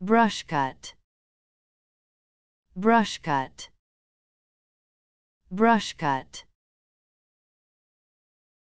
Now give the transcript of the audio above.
brush cut. Brush cut. Brush cut.